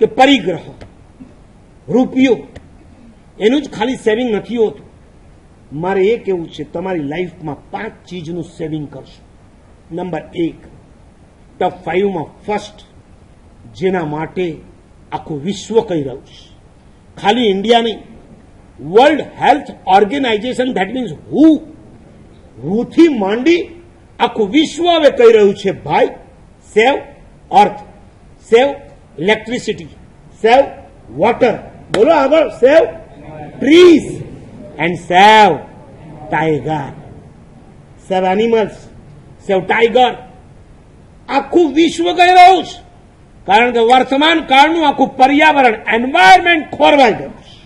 કે પરિગ્રહ. રૂપિયો. એનું જ ખાલી સેવિંગ નથી હોતું. મારે એ કેવું છે, તમારી લાઈફમાં પાંચ ચીજનું સેવિંગ કરશો. નંબર એક ટોપ ફાઈવમાં ફર્સ્ટ જેના માટે આખું વિશ્વ કહી રહ્યું છે. ખાલી ઇન્ડિયા નહીં world health organisation that means હુ હુથી માંડી આખું વિશ્વ હવે કહી રહ્યું છે, ભાઈ? સેવ, અર્થ. સેવ ઇલેક્ટ્રિસિટી સેવ વોટર બોલો આગળ save trees and save tiger save animals save tiger આખું વિશ્વ કહી રહ્યું છે. કારણ કે વર્તમાન કાળનું આખું પર્યાવરણ એન્વાયરમેન્ટ ખોરવાઈ ગયું છે.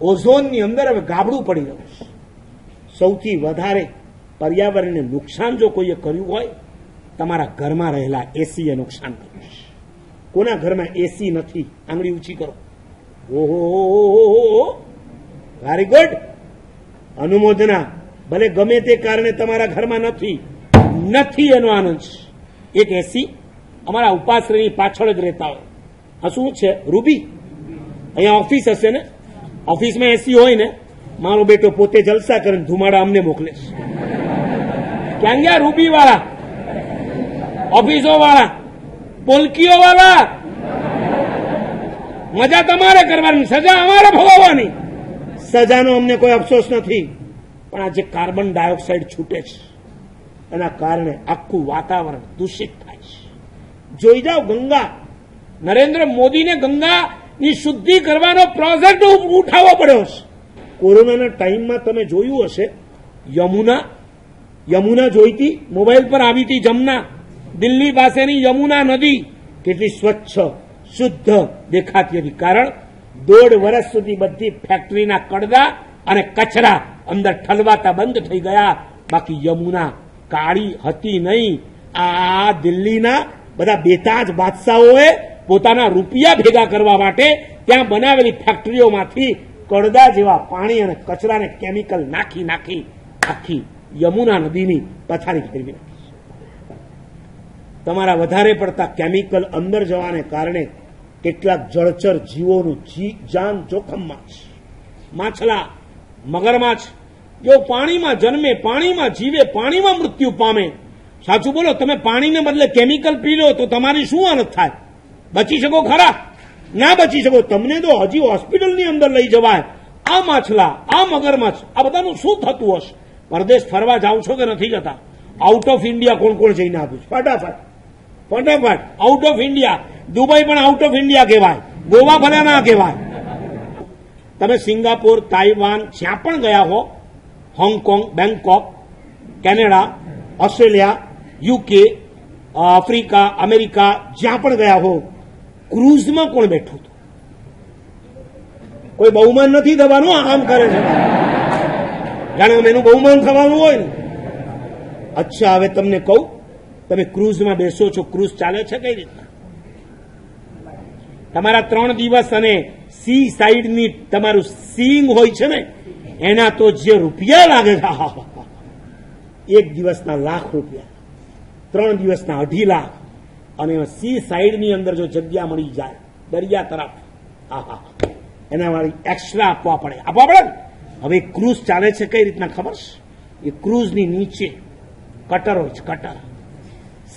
ઓઝોનની અંદર હવે ગાબડું પડી રહ્યું છે. સૌથી વધારે પર્યાવરણને નુકસાન જો કોઈએ કર્યું હોય, તમારા ઘરમાં રહેલા એસીએ નુકસાન કર્યું છે. કોના ઘરમાં એસી નથી? આંગળી ઊંચી કરો. ઓહો વેરી ગુડ અનુમોદના, ભલે ગમે તે કારણે તમારા ઘરમાં નથી નથી એનો આનંદ એક એસી અમારા ઉપાશ્રયની પાછળ જ રહેતા હોય. આ શું છે? રૂબી? અહીંયા ઓફિસ હશે ને? ઓફિસમાં એસી હોય ને, મારો બેટો પોતે જલસા કરીને ધુમાડા અમને મોકલે છે. ક્યાં ગયા રૂબી વાળા ઓફિસો વાળા પોલકીઓ વાળા મજા તમારે કરવાની, સજા અમારે ભોગવવાની. સજાનો અમને કોઈ અફસોસ નથી. પણ આ જે કાર્બન ડાયોક્સાઇડ છૂટે છે, એના કારણે આખું વાતાવરણ દૂષિત થાય છે. જોઈ જાઓ ગંગા. નરેન્દ્ર મોદીને ગંગાની શુદ્ધિ કરવાનો પ્રોજેક્ટ ઉઠાવવો પડ્યો છે. કોરોનાના ટાઈમમાં તમે જોયું હશે, યમુના યમુના જોઈતી, મોબાઈલ પર આવી હતી જમના. દિલ્હી પાસેની યમુના નદી કેટલી સ્વચ્છ, શુદ્ધ દેખાતી હતી. કારણ દોઢ વર્ષ સુધી બધી ફેક્ટરીના કડદા અને કચરા અંદર ઠલવાતા બંધ થઈ ગયા. બાકી યમુના કાળી હતી નહીં. આ દિલ્હીના બધા બેતાજ બાદશાહોએ પોતાના રૂપિયા ભેગા કરવા માટે ત્યાં બનાવેલી ફેક્ટરીઓમાંથી કડદા જેવા પાણી અને કચરાને કેમિકલ નાખી નાખી આખી યમુના નદીની પથારી ફેરવી નાખી. તમારા વધારે પડતા કેમિકલ અંદર જવાને કારણે કેટલાક જળચર જીવોનું જાન જોખમમાં છે. માછલા મગરમાછ જો પાણીમાં જન્મે, પાણીમાં જીવે, પાણીમાં મૃત્યુ પામે. સાચું બોલો, તમે પાણીને બદલે કેમિકલ પી લો તો તમારી શું હાલત થાય? બચી શકો ખરા? ના બચી શકો. તમને તો હજી હોસ્પિટલની અંદર લઈ જવાય. આ માછલા, આ મગરમાછ આ બધાનું શું થતું હશે? પરદેશ ફરવા જાઓ છો કે નથી જતા? આઉટ ઓફ ઇન્ડિયા કોણ કોણ જઈને આપ્યું છે? ફટાફટ. ફટાફટ. આઉટ ઓફ ઇન્ડિયા દુબઈ પણ આઉટ ઓફ ઇન્ડિયા કહેવાય. ગોવા ભલે ના કહેવાય. તમે સિંગાપોર, તાઇવાન, જ્યાં પણ ગયા હો, Hong Kong Bangkok Canada, Australia, UK, Africa, America, જ્યાં પણ ગયા હો, ક્રૂઝમાં કોણ બેઠું હતું? કોઈ બહુમાન નથી થવાનું? આમ કરે છે. જાણે એનું બહુમાન થવાનું હોય ને. અચ્છા, હવે તમને કહું તમે ક્રુઝમાં બેસો છો, ક્રૂઝ ચાલે છે કઈ રીતના? તમારા ત્રણ દિવસ અને સી સાઈડની તમારું સીંગ હોય છે ને, એના તો જે રૂપિયા લાગે છે. એક દિવસના લાખ રૂપિયા, ત્રણ દિવસના અઢી લાખ, અને સી સાઈડની અંદર જો જગ્યા મળી જાય, દરિયા તરફ, આહા, એના વાળી એક્સ્ટ્રા આપવા પડે. આપવા પડે હવે ક્રૂઝ ચાલે છે કઈ રીતના ખબર છે? એ ક્રૂઝની નીચે, કટર હોય છે, કટર.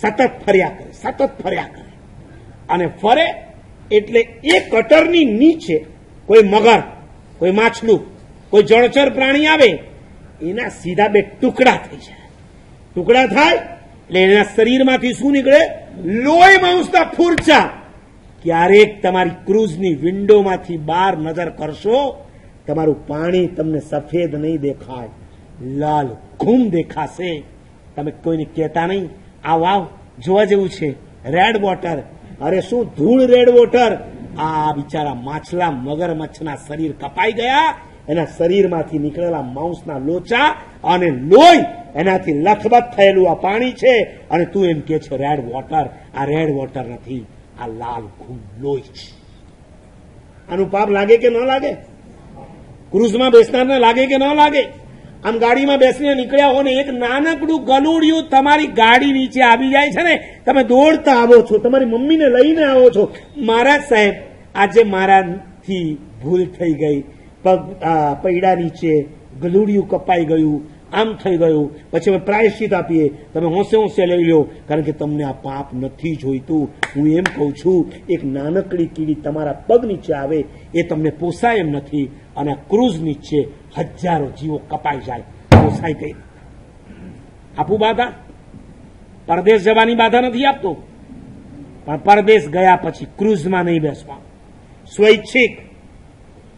સતત ફર્યા કરે, સતત ફર્યા કરે. અને ફરે એટલે એ કટરની નીચે કોઈ મગર, કોઈ માછલું, કોઈ જળચર પ્રાણી આવે, એના સીધા બે ટુકડા થઈ જાય. ટુકડા થાય એટલે એના શરીરમાંથી શું નીકળે? લોહી માંસના ફૂરચા ક્યારેક તમારી ક્રૂઝની વિન્ડોમાંથી બહાર નજર કરશો, તમારું પાણી તમને સફેદ નહીં દેખાય, લાલ, ઘૂમ દેખાશે. તમે કોઈને કહેતા નહીં આવ વાવ જોવા જેવું છે. રેડ વોટર અરે શું ધૂળ રેડ વોટર આ બિચારા માછલા મગરમચ્છના શરીર કપાઈ ગયા. એના શરીરમાંથી નીકળેલા માંસના લોચા અને લોહી એનાથી લથબથ થયેલું આ પાણી છે. અને તું એમ કે છે રેડ વોટર આ રેડ વોટર નથી. આ લાલ ખૂન લોહી છે. આનું પાપ લાગે કે ન લાગે? ક્રુઝમાં બેસનારને લાગે કે ન લાગે? આમ ગાડીમાં બેસીને નીકળ્યા હો ને એક નાનકડું ગલુડિયું તમારી ગાડી નીચે આવી જાય છે ને, તમે દોડતા આવો છો, તમારી મમ્મીને લઈને આવો છો. મારા સાહેબ, આજે મારાથી ભૂલ થઈ ગઈ. પગ પૈડા નીચે ગલુડિયું કપાઈ ગયું. આમ થઈ ગયું. પછી અમે પ્રાયશ્ચિત આપીએ. તમે હોંશે હોંશે લઈ લો કારણ કે તમને આ પાપ નથી જોઈતું. હું એમ કહું છું, એક નાનકડી કીડી તમારા પગ નીચે આવે, એ તમને પોસાય એમ નથી. અને ક્રૂઝ નીચે હજારો જીવો કપાઈ જાય. પોસાય કઈ. આપું બાધા? પરદેશ જવાની બાધા નથી આપતો. પણ પરદેશ ગયા પછી ક્રૂઝમાં નહીં બેસવા. સ્વૈચ્છિક.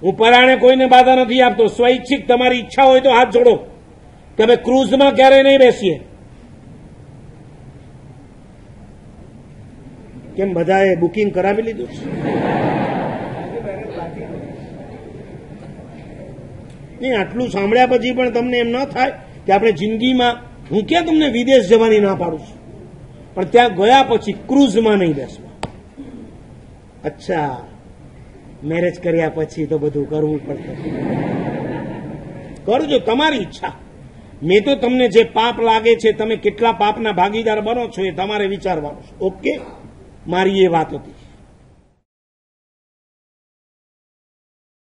હું પરાણે કોઈને બાધા નથી આપતો. સ્વૈચ્છિક તમારી ઈચ્છા હોય તો હાથ જોડો. કે અમે ક્રૂઝમાં ક્યારેય નહીં બેસીએ. કેમ બધાએ બુકિંગ કરાવી લીધું નહીં, આટલું સાંભળ્યા પછી પણ તમને એમ ન થાય કે આપણે જિંદગીમાં, હું ક્યાં તમને વિદેશ જવાની ના પાડું છું? પણ ત્યાં ગયા પછી ક્રૂઝમાં નહીં બેસવા. અચ્છા, મેરેજ કર્યા પછી તો બધું કરવું પડશે. કરજો તમારી ઈચ્છા. મેં તો તમને જે પાપ લાગે છે, તમે કેટલા પાપના ભાગીદાર બનો છો એ તમારે વિચારવાનું ઓકે? મારી એ વાત હતી.